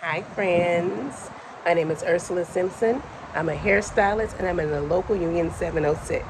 Hi, friends. My name is Ursula Simpson. I'm a hairstylist and I'm in the local Union 706.